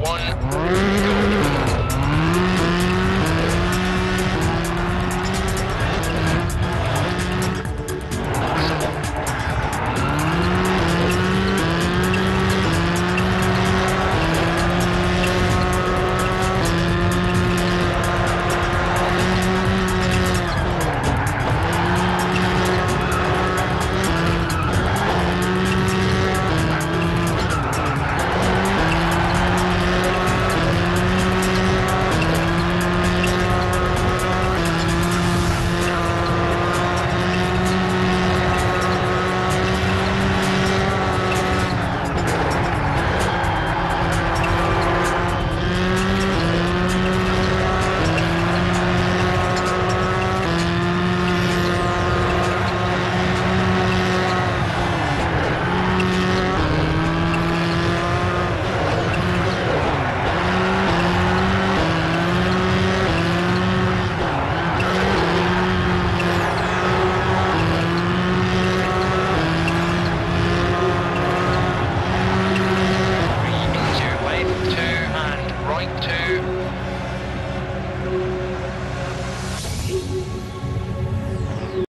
one.